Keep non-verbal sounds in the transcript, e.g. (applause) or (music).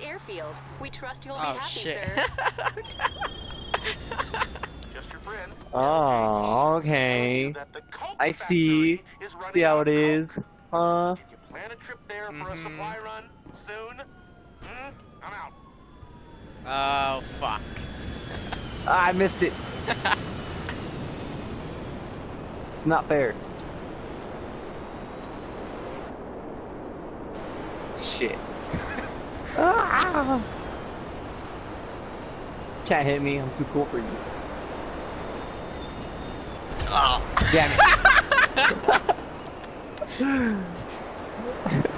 East Airfield. We trust you'll Oh be happy, shit. sir. (laughs) Just your friend. Oh, okay. I see. See how it is. Huh? Can you plan a trip there for a Mhm. supply run soon? Hmm? I'm out. oh fuck. Ah, I missed it. it's (laughs) not fair. Shit. Ah! Can't hit me. I'm too cool for you. Oh. Damn it. (laughs)